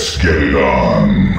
Let's get it on.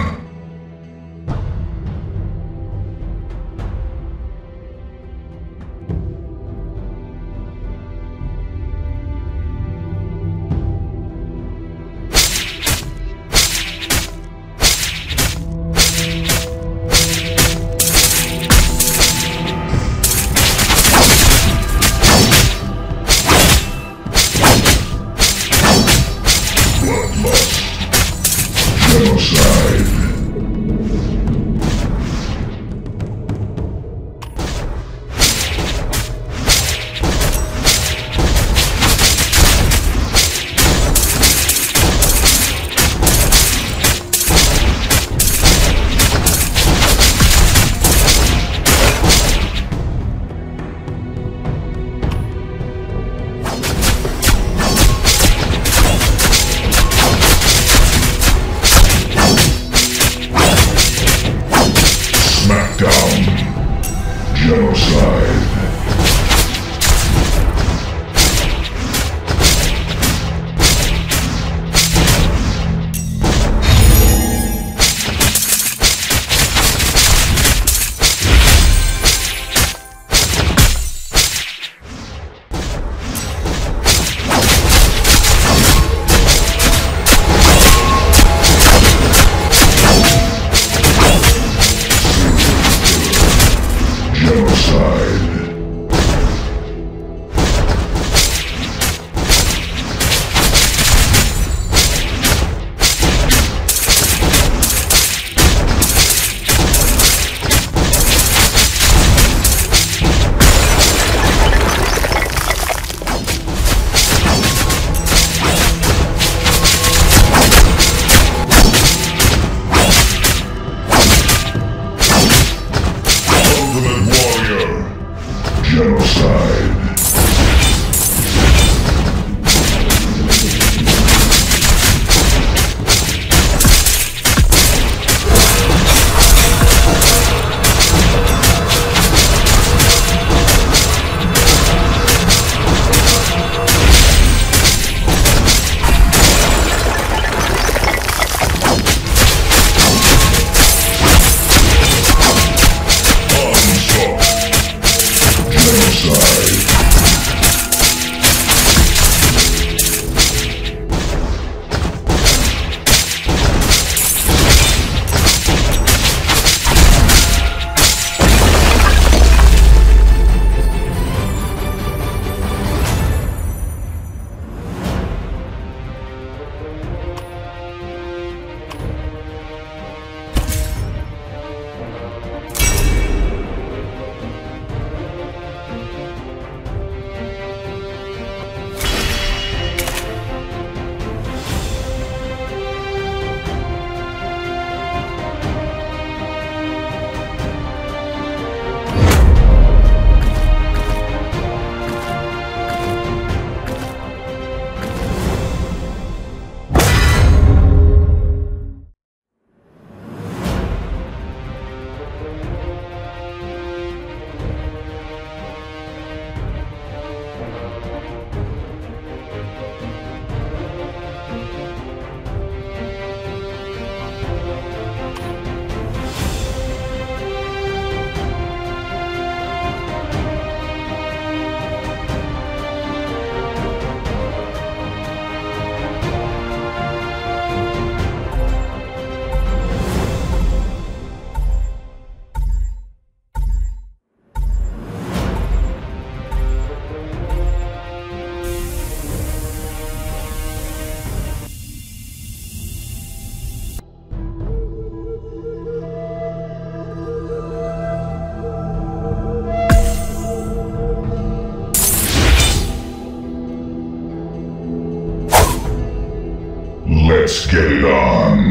Let's get it on.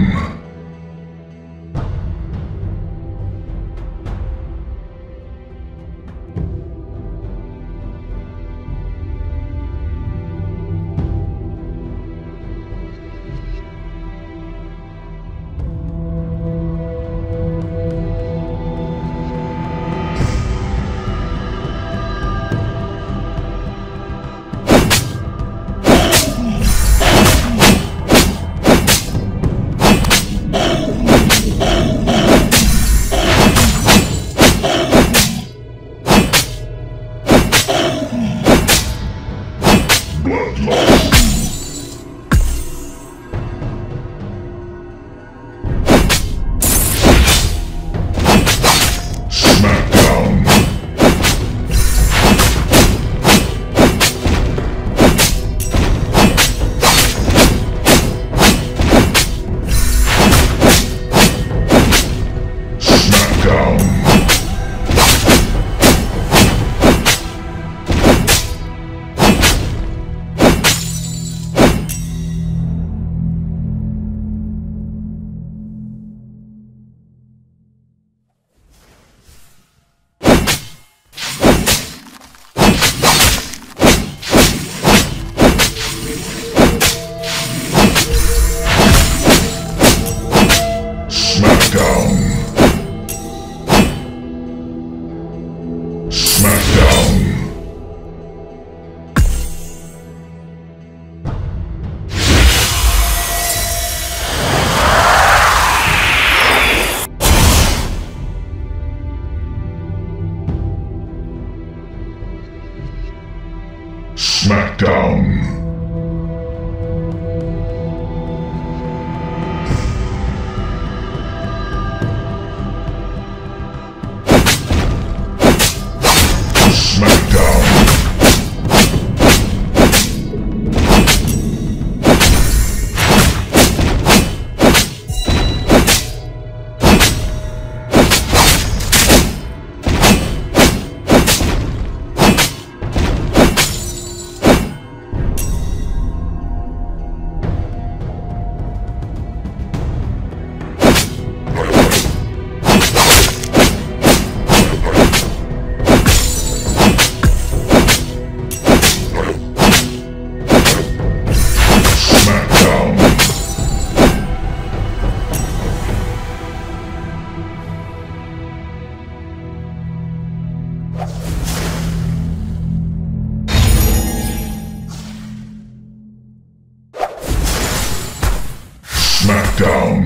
down.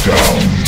Smackdown.